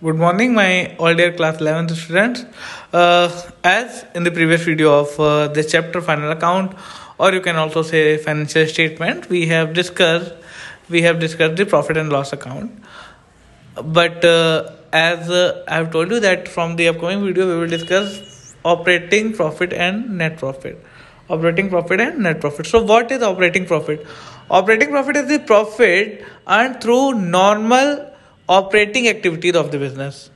Good morning, my all dear class 11th students. Uh, as in the previous video of uh, this chapter, final account, or you can also say financial statement, we have discussed we have discussed the profit and loss account. But uh, as uh, I have told you that from the upcoming video, we will discuss operating profit and net profit. Operating profit and net profit. So, what is operating profit? Operating profit is the profit earned through normal operating activities of the business.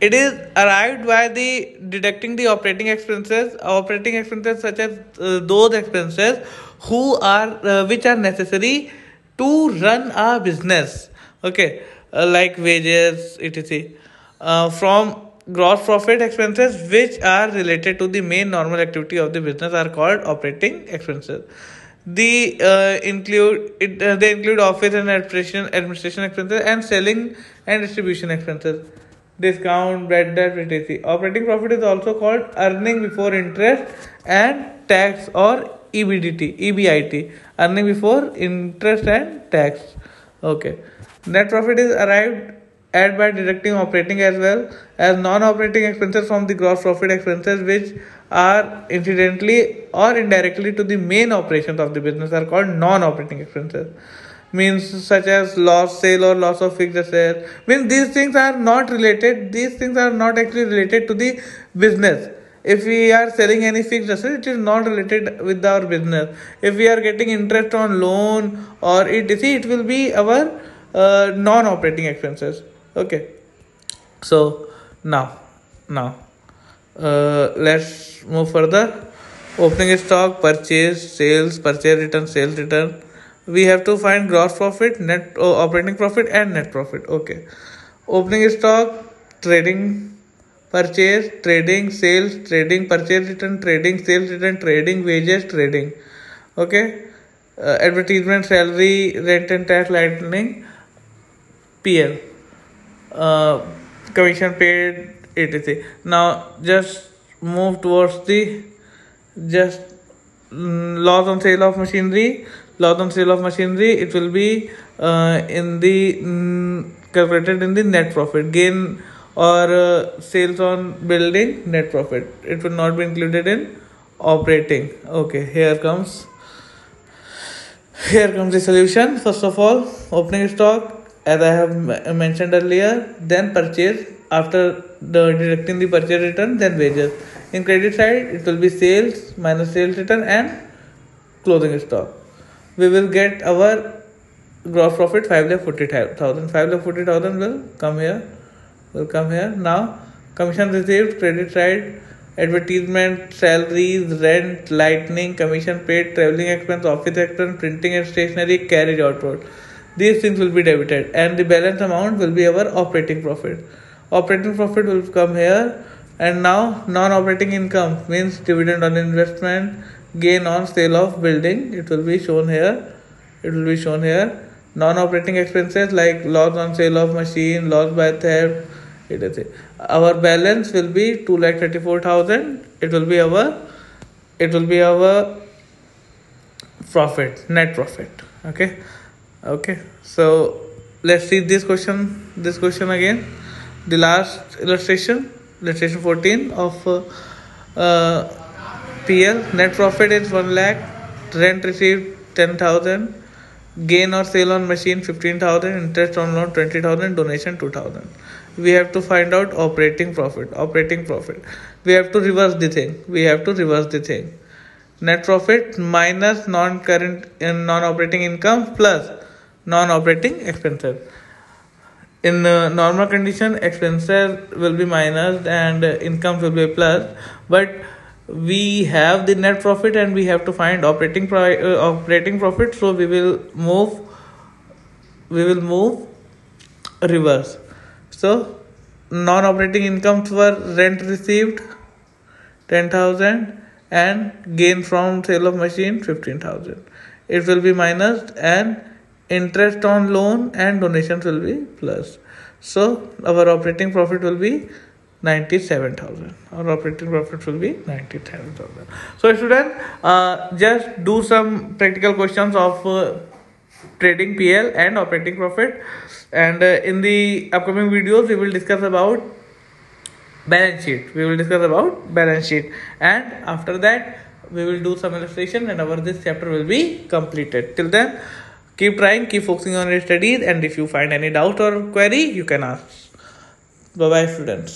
It is arrived by the deducting the operating expenses operating expenses such as uh, those expenses who are uh, which are necessary to run a business. Okay uh, like wages etc. Uh, from gross profit expenses which are related to the main normal activity of the business are called operating expenses the uh, include it uh, they include office and administration administration expenses and selling and distribution expenses. Discount bad debt etc operating profit is also called earning before interest and tax or ebdt ebit earning before interest and tax. Okay. Net profit is arrived at by deducting operating as well as non-operating expenses from the gross profit expenses which are incidentally or indirectly to the main operations of the business are called non-operating expenses. Means such as loss sale or loss of fixed assets means these things are not related these things are not actually related to the business. If we are selling any fixed asset it is not related with our business. If we are getting interest on loan or etc it will be our uh, non-operating expenses okay. So now now uh, let's move further. Opening stock purchase sales purchase return sales return. We have to find gross profit net oh, operating profit and net profit. Okay. Opening stock trading purchase trading sales trading purchase return trading sales return trading wages trading. Okay. Uh, advertisement salary rent and tax lightning pl uh, commission paid etc now just move towards the just mm, loss on sale of machinery. Loss on sale of machinery it will be uh, in the mm, calculated in the net profit. Gain or uh, sales on building net profit. It will not be included in operating. Okay here comes here comes the solution. First of all opening stock as I have mentioned earlier, then purchase after the deducting the purchase return, then wages. In credit side, it will be sales minus sales return and closing stock. We will get our gross profit 5 lakh 40,000. 5 lakh 40,000 will come here. Will come here. Now, commission received, credit side, advertisement, salaries, rent, lightning, commission paid, traveling expense, office expense, printing and stationery, carriage outward these things will be debited and the balance amount will be our operating profit. Operating profit will come here and now non-operating income means dividend on investment gain on sale of building. It will be shown here. It will be shown here. Non-operating expenses like loss on sale of machine loss by theft it is our balance will be 2 lakh 34000 it will be our it will be our profit net profit. Okay okay so let's see this question this question again. The last illustration illustration 14 of uh, uh, pl net profit is 1 lakh rent received 10000 gain or sale on machine 15000 interest on loan 20000 donation 2000 we have to find out operating profit operating profit. We have to reverse the thing we have to reverse the thing. Net profit minus non current and non operating income plus non-operating expenses. In uh, normal condition expenses will be minus and uh, income will be plus but we have the net profit and we have to find operating pro- uh, operating profit so we will move we will move reverse. So non-operating incomes were rent received 10000 and gain from sale of machine 15000 it will be minus and interest on loan and donations will be plus. So our operating profit will be 97000 our operating profit will be 97000 so student uh, just do some practical questions of uh, trading pl and operating profit. And uh, in the upcoming videos we will discuss about balance sheet. We will discuss about balance sheet. And after that we will do some illustration and our this chapter will be completed. Till then keep trying keep focusing on your studies and if you find any doubt or query you can ask. Bye bye students